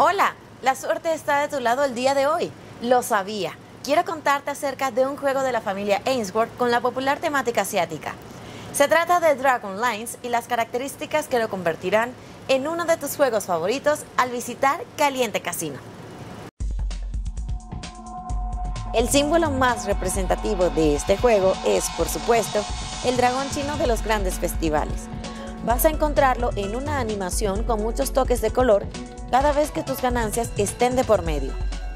Hola, la suerte está de tu lado el día de hoy. Lo sabía. Quiero contarte acerca de un juego de la familia Ainsworth con la popular temática asiática. Se trata de Dragon Lines y las características que lo convertirán en uno de tus juegos favoritos al visitar Caliente Casino. El símbolo más representativo de este juego es, por supuesto, el dragón chino de los grandes festivales. Vas a encontrarlo en una animación con muchos toques de color cada vez que tus ganancias estén de por medio.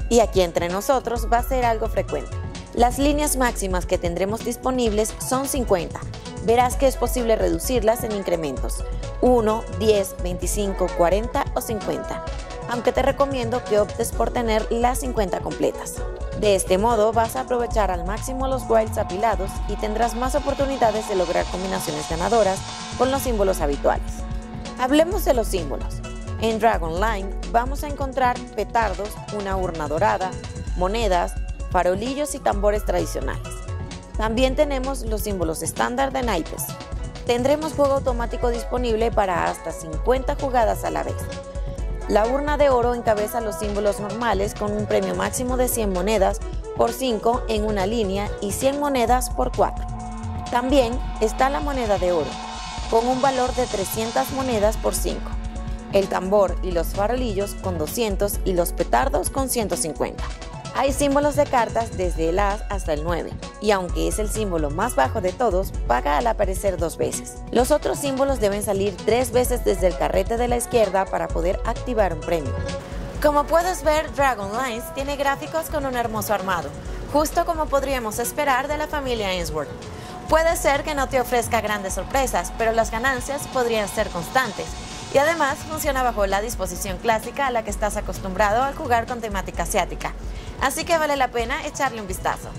Y aquí entre nosotros va a ser algo frecuente. Las líneas máximas que tendremos disponibles son 50. Verás que es posible reducirlas en incrementos 1, 10, 25, 40 o 50, aunque te recomiendo que optes por tener las 50 completas. De este modo vas a aprovechar al máximo los wilds apilados y tendrás más oportunidades de lograr combinaciones ganadoras con los símbolos habituales. Hablemos de los símbolos. En Dragon Line vamos a encontrar petardos, una urna dorada, monedas, farolillos y tambores tradicionales. También tenemos los símbolos estándar de naipes. Tendremos juego automático disponible para hasta 50 jugadas a la vez. La urna de oro encabeza los símbolos normales con un premio máximo de 100 monedas por 5 en una línea y 100 monedas por 4. También está la moneda de oro, con un valor de 300 monedas por 5 el tambor y los farolillos con 200 y los petardos con 150. Hay símbolos de cartas desde el As hasta el 9, y aunque es el símbolo más bajo de todos, paga al aparecer dos veces. Los otros símbolos deben salir tres veces desde el carrete de la izquierda para poder activar un premio. Como puedes ver, Dragon Lines tiene gráficos con un hermoso armado, justo como podríamos esperar de la familia Ainsworth. Puede ser que no te ofrezca grandes sorpresas, pero las ganancias podrían ser constantes y además funciona bajo la disposición clásica a la que estás acostumbrado al jugar con temática asiática. Así que vale la pena echarle un vistazo.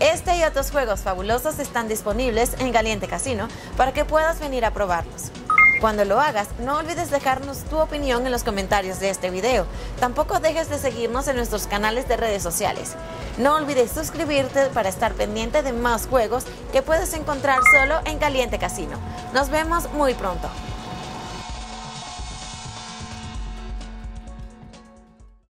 Este y otros juegos fabulosos están disponibles en Galiente Casino para que puedas venir a probarlos. Cuando lo hagas, no olvides dejarnos tu opinión en los comentarios de este video. Tampoco dejes de seguirnos en nuestros canales de redes sociales. No olvides suscribirte para estar pendiente de más juegos que puedes encontrar solo en Caliente Casino. Nos vemos muy pronto.